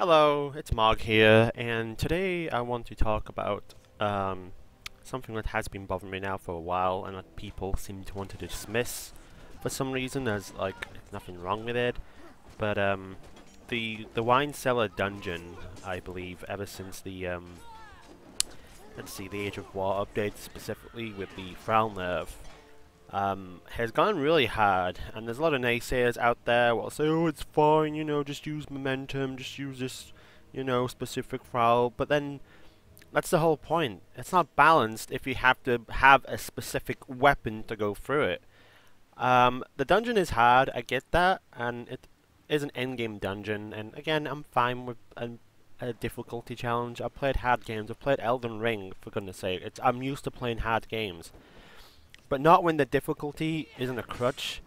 Hello, it's Mog here, and today I want to talk about um, something that has been bothering me now for a while, and that people seem to want to dismiss for some reason as like nothing wrong with it. But um, the the wine cellar dungeon, I believe, ever since the um, let's see, the Age of War update specifically with the Thrall nerf, um, has gone really hard, and there's a lot of naysayers out there who will say, oh, it's fine, you know, just use momentum, just use this, you know, specific file, but then that's the whole point. It's not balanced if you have to have a specific weapon to go through it. Um, the dungeon is hard, I get that, and it is an endgame dungeon, and again, I'm fine with a, a difficulty challenge. I've played hard games, I've played Elden Ring, for goodness sake. It's, I'm used to playing hard games but not when the difficulty isn't a crutch,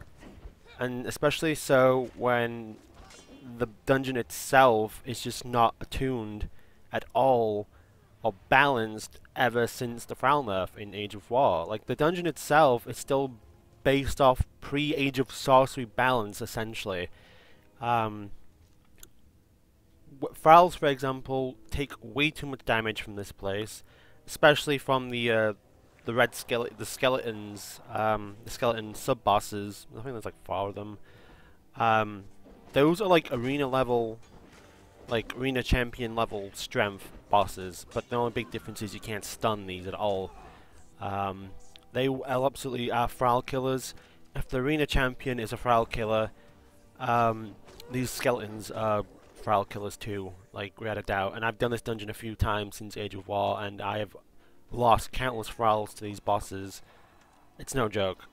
and especially so when the dungeon itself is just not attuned at all or balanced ever since the nerf in Age of War. Like, the dungeon itself is still based off pre-Age of Sorcery balance, essentially. Um, Thralls, for example, take way too much damage from this place, especially from the uh, the red skeleton, the skeletons, um, the skeleton sub bosses. I think there's like four of them. Um, those are like arena level, like arena champion level strength bosses. But the only big difference is you can't stun these at all. Um, they absolutely are Thrall killers. If the arena champion is a Thrall killer, um, these skeletons are Thrall killers too, like without a doubt. And I've done this dungeon a few times since Age of War, and I have lost countless Thralls to these bosses. It's no joke.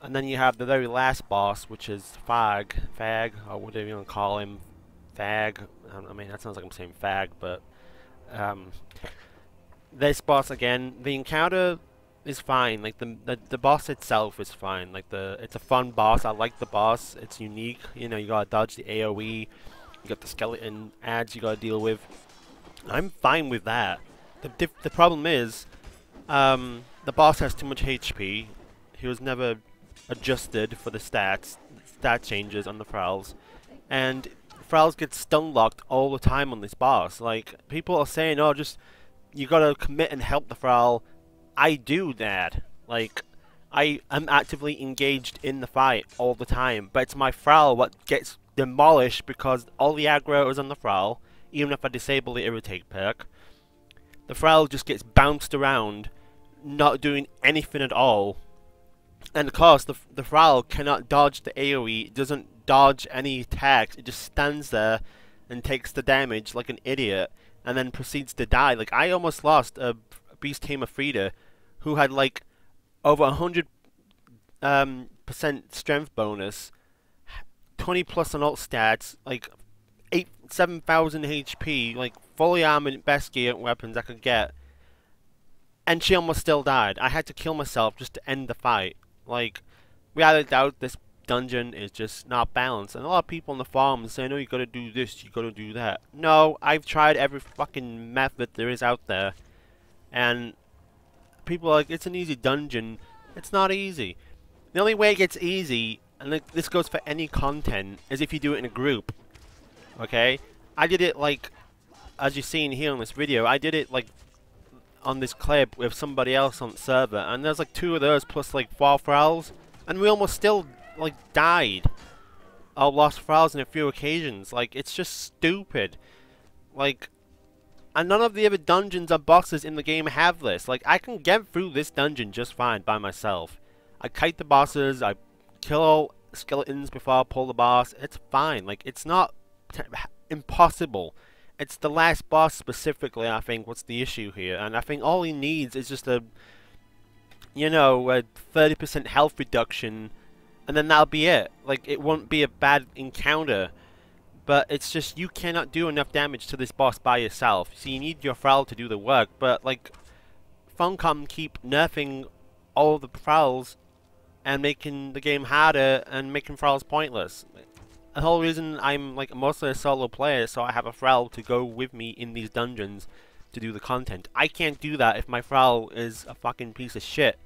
And then you have the very last boss, which is Fag, Fag, or whatever you want to call him, Fag. I mean, that sounds like I'm saying Fag, but um, this boss again, the encounter is fine. Like the, the the boss itself is fine. Like the it's a fun boss. I like the boss. It's unique. You know, you gotta dodge the AOE. You got the skeleton ads you gotta deal with. I'm fine with that. The the problem is um, the boss has too much HP. He was never adjusted for the stats, stat changes on the Thralls. And Thralls get stun locked all the time on this boss. Like, people are saying, oh, just, you gotta commit and help the Thrall. I do that. Like, I am actively engaged in the fight all the time. But it's my Thrall what gets demolished because all the aggro is on the Thrall, even if I disable the Irritate perk. The Thrall just gets bounced around not doing anything at all. And of course, the, the Thrall cannot dodge the AoE, it doesn't dodge any attacks, it just stands there and takes the damage like an idiot, and then proceeds to die. Like, I almost lost a Beast Tamer Friede, who had like over 100 um, percent strength bonus, 20 plus on alt stats, like 8, 7,000 HP, like fully armored best gear weapons I could get and she almost still died. I had to kill myself just to end the fight. Like, without a doubt, this dungeon is just not balanced. And a lot of people on the forums say, no, you gotta do this, you gotta do that. No, I've tried every fucking method there is out there. And people are like, it's an easy dungeon. It's not easy. The only way it gets easy, and this goes for any content, is if you do it in a group. Okay? I did it like, as you've seen here in this video, I did it like on this clip with somebody else on the server, and there's like two of those plus like four Thralls, and we almost still like died. I lost Thralls in a few occasions. Like it's just stupid. Like, and none of the other dungeons or bosses in the game have this. Like I can get through this dungeon just fine by myself. I kite the bosses. I kill all skeletons before I pull the boss. It's fine. Like it's not impossible. It's the last boss specifically, I think, what's the issue here. And I think all he needs is just a, you know, a 30% health reduction, and then that'll be it. Like, it won't be a bad encounter. But it's just, you cannot do enough damage to this boss by yourself. So you need your Thrall to do the work. But, like, Funcom keep nerfing all the Thralls and making the game harder and making Thralls pointless the whole reason I'm like mostly a solo player so I have a Thrall to go with me in these dungeons to do the content. I can't do that if my Thrall is a fucking piece of shit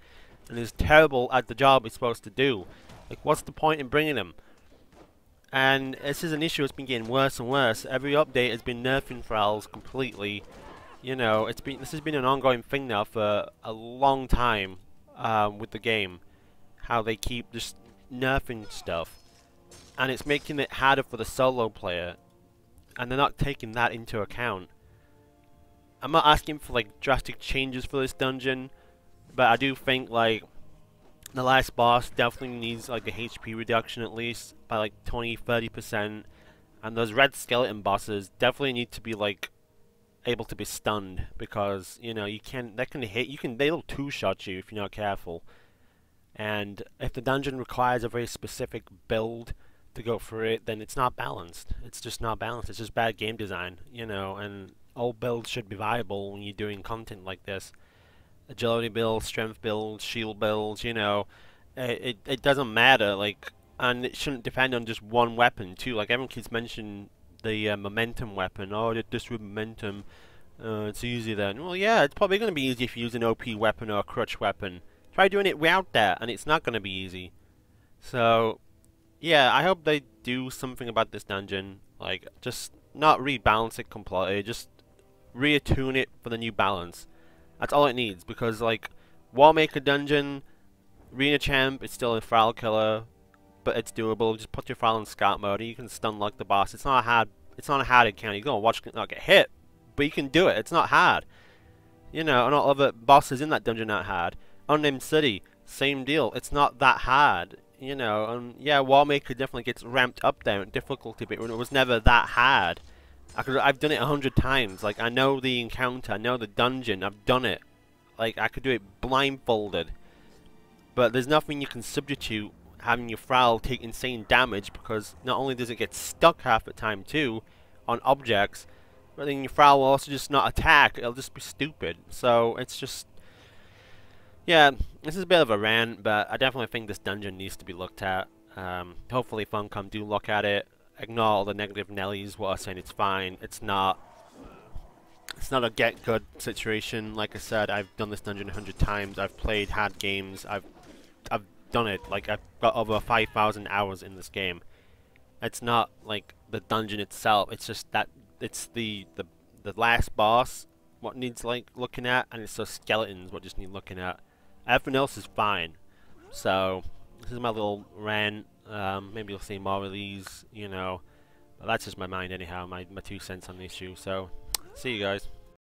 and is terrible at the job it's supposed to do. Like, what's the point in bringing him? And this is an issue that's been getting worse and worse. Every update has been nerfing Thralls completely. You know, it's been this has been an ongoing thing now for a long time um, with the game. How they keep just nerfing stuff. And it's making it harder for the solo player. And they're not taking that into account. I'm not asking for like drastic changes for this dungeon. But I do think like the last boss definitely needs like a HP reduction at least by like 20 30% and those red skeleton bosses definitely need to be like able to be stunned because you know you can that can hit you can they'll two shot you if you're not careful and if the dungeon requires a very specific build to go for it then it's not balanced it's just not balanced it's just bad game design you know and all builds should be viable when you're doing content like this agility builds, strength builds, shield builds, you know, it, it, doesn't matter, like, and it shouldn't depend on just one weapon, too. Like, everyone keeps mentioning the uh, momentum weapon. Oh, this with momentum, uh, it's easy then. Well, yeah, it's probably going to be easy if you use an OP weapon or a crutch weapon. Try doing it without that, and it's not going to be easy. So, yeah, I hope they do something about this dungeon. Like, just not rebalance it completely, just reattune it for the new balance. That's all it needs, because, like, Warmaker Dungeon, Arena Champ, it's still a Thrall Killer, but it's doable. Just put your Thrall in Scout mode, and you can stun like the boss. It's not hard, it's not a hard encounter. You're gonna watch it not get hit, but you can do it. It's not hard. You know, and all other bosses in that dungeon aren't hard. Unnamed City, same deal. It's not that hard. You know, and yeah, Warmaker definitely gets ramped up there in difficulty, but it was never that hard. I could, I've done it a hundred times. Like, I know the encounter, I know the dungeon, I've done it. Like, I could do it blindfolded. But there's nothing you can substitute having your Thrall take insane damage because not only does it get stuck half the time too on objects, but then your Thrall will also just not attack. It'll just be stupid. So it's just, yeah, this is a bit of a rant, but I definitely think this dungeon needs to be looked at. Um, hopefully Funcom do look at it ignore all the negative Nellies what are saying it's fine. It's not. It's not a get good situation. Like I said, I've done this dungeon a hundred times. I've played hard games. I've I've done it. Like I've got over five thousand hours in this game. It's not like the dungeon itself. It's just that it's the the the last boss what needs like looking at, and it's the skeletons what just need looking at. Everything else is fine. So this is my little rant. Um, maybe you'll see more of these, you know. But that's just my mind anyhow, my, my two cents on the issue. So, see you guys.